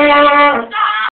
Yeah.